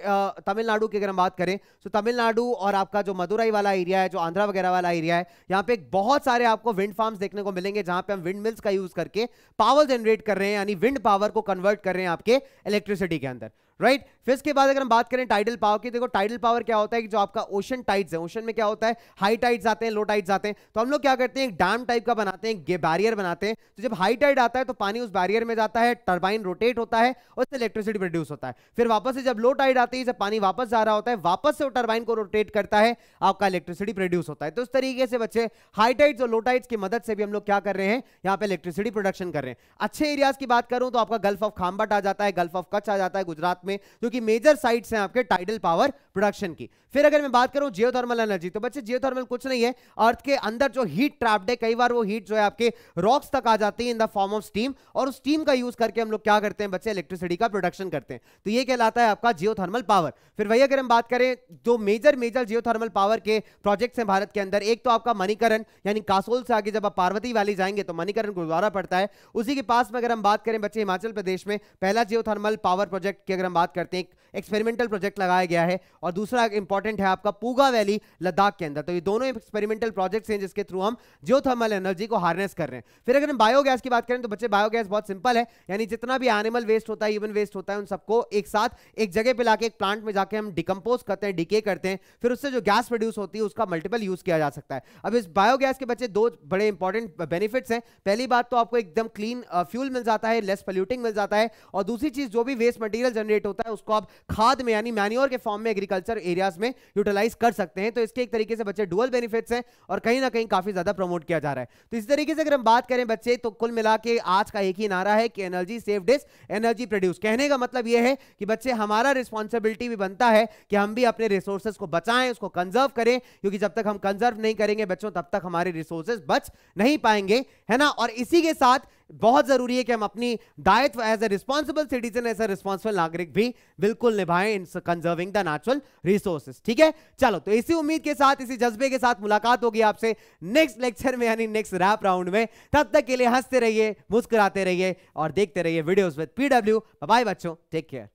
तमिलनाडु की अगर हम बात करें तो तमिलनाडु और आपका जो मदुराई वाला एरिया है, जो आंध्रा वगैरह वाला एरिया है, यहाँ पे बहुत सारे आपको विंड फार्म देखने को मिलेंगे, जहाँ पे हम विंड मिल्स का यूज़ करके पावर जनरेट कर रहे हैं, यानी विंड पावर को कन्वर्ट कर रहे हैं आपके इलेक्ट्रिसिटी के अंदर राइट right? फिर इसके बाद अगर हम बात करें टाइडल पावर की, देखो टाइडल पावर क्या होता है कि जो आपका ओशन टाइड्स है ओशन में क्या होता है? हाई टाइड्स आते हैं लो टाइड्स आते हैं। तो हम लोग क्या करते हैं? एक डैम टाइप का बनाते हैं बैरियर बनाते हैं। तो जब हाई टाइड आता है तो पानी उस बैरियर में जाता है टर्बाइन रोटेट होता है और उससे इलेक्ट्रिसिटी प्रोड्यूस होता है। फिर वापस से जब लो टाइड आती है, जब पानी वापस जा रहा होता है, वापस से वो टर्बाइन को रोटेट करता है, आपका इलेक्ट्रिसिटी प्रोड्यूस होता है। तो इस तरीके से बच्चे हाई टाइड्स और लो टाइड्स की मदद से भी हम लोग क्या कर रहे हैं? यहाँ पे इलेक्ट्रिसिटी प्रोडक्शन कर रहे हैं। अच्छे एरियाज़ की बात करूँ तो आपका गल्फ ऑफ़ खाम्बट आ जाता है गल्फ ऑफ़ कच्छ आ जाता है, गुजरात में, जो कि मेजर साइट्स हैं आपके टाइडल पावर प्रोडक्शन की। फिर अगर मैं बात करूँ जियोथर्मल एनर्जी तो बच्चे जियोथर्मल कुछ नहीं है। अर्थ के अंदर जो हीट ट्रैप्ड है, कई बार वो हीट जो है आपके रॉक्स तक आ जाती है in the form of steam और उस स्टीम का यूज़ करके हम लोग क्या करते हैं बच्चे इलेक्ट्रिसिटी का प्रोडक्शन करते हैं। तो ये कहलाता है आपका जियोथर्मल पावर फिर वही अगर हम बात करें, जो मेजर मेजर जियोथर्मल पावर के प्रोजेक्ट्स हैं भारत के अंदर, एक तो आपका मणिकरण, यानी कासोल से आगे जब आप पार्वती वैली जाएँगे तो मणिकरण गुरुद्वारा पड़ता है। उसी के पास में अगर हम बात करें बच्चे, हिमाचल प्रदेश में, पहला जियोथर्मल पावर प्रोजेक्ट की अगर हम बात करते हैं। एक्सपेरिमेंटल प्रोजेक्ट लगाया गया है और दूसरा इंपॉर्टेंट है आपका पूगा वैली लद्दाख के अंदर। तो ये दोनों एक्सपेरिमेंटल प्रोजेक्ट्स हैं जिसके थ्रू हम जियोथर्मल एनर्जी को हार्नेस कर रहे हैं। फिर अगर हम बायोगैस की बात करें तो बच्चे बायोगैस बहुत सिंपल है। यानी जितना भी एनिमल वेस्ट होता है ह्यूमन वेस्ट होता है, उन सबको एक साथ, एक जगह पे लाके, एक प्लांट में जाके हम डिकम्पोज करते हैं डिके करते हैं। फिर उससे जो गैस प्रोड्यूस होती है, उसका मल्टीपल यूज़ किया जा सकता है। अब इस बायोगैस के बच्चे दो बड़े इंपॉर्टेंट बेनिफिट्स हैं। पहली बात तो आपको एकदम क्लीन फ्यूल मिल जाता है लेस पोल्यूटिंग मिल जाता है। और दूसरी चीज़, जो भी वेस्ट मटेरियल जनरेट होता है, उसको आप खाद में, यानी मैन्योर के फॉर्म में एग्रीकल्चर एरियाज़ में यूटिलाइज कर सकते हैं। तो इसके एक तरीके से बच्चे डुअल बेनिफिट्स हैं और कहीं ना कहीं काफ़ी ज़्यादा प्रमोट किया जा रहा है। तो इस तरीके से अगर हम बात करें बच्चे तो कुल मिला के आज का एक ही नारा है कि energy save is energy produce कहने का मतलब यह है कि बच्चे, हमारा रिस्पॉन्सिबिलिटी भी बनता है कि हम भी अपने रिसोर्सेज को बचाएँ, उसको कंजर्व करें, क्योंकि जब तक हम कंजर्व नहीं करेंगे बच्चों, तब तक हमारे रिसोर्सेज बच नहीं पाएँगे, है ना? और इसी के साथ बहुत ज़रूरी है कि हम अपनी दायित्व as a responsible citizen as a responsible नागरिक भी बिल्कुल निभाएँ in conserving the natural resources ठीक है? चलो तो इसी उम्मीद के साथ, इसी जज्बे के साथ मुलाकात होगी आपसे नेक्स्ट लेक्चर में, यानी नेक्स्ट रैप राउंड में। तब तक के लिए हँसते रहिए, मुस्कुराते रहिए और देखते रहिए वीडियोज़ विद पीडब्ल्यू बाय बच्चों। Take care